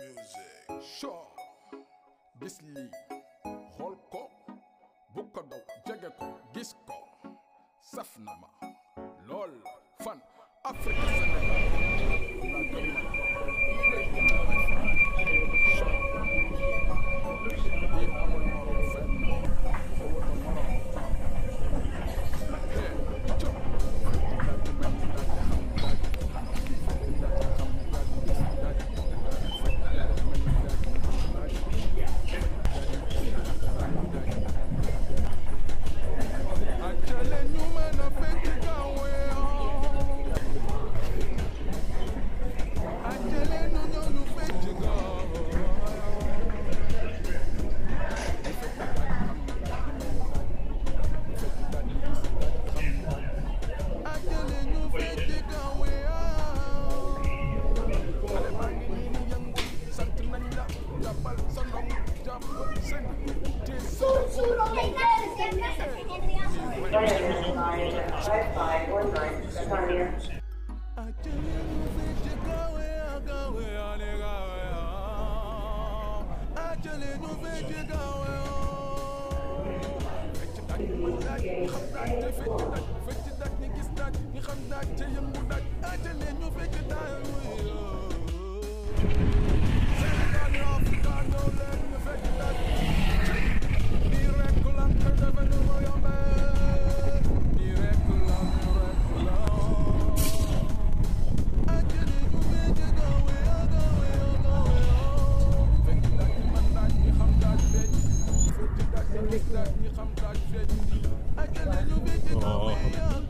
music. Show gis lii xool ko bu ko daw fan Afrique Sénégal Right, fit that, fit that, niggas that, you come back, tell you move that. Oh.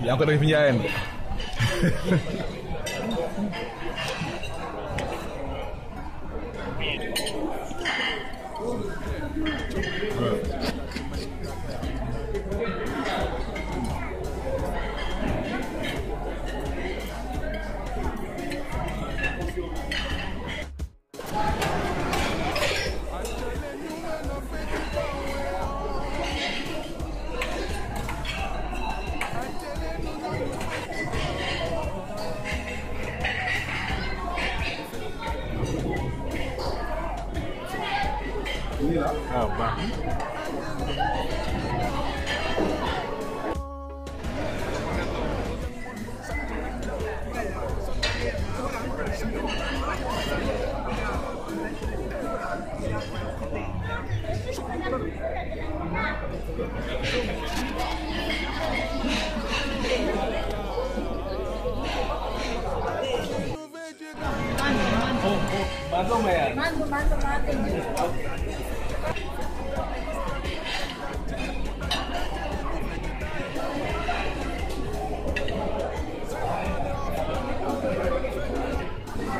Yang dari penjayaan.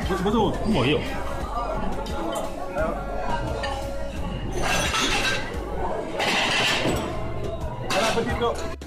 不是不是我不没有。Let's.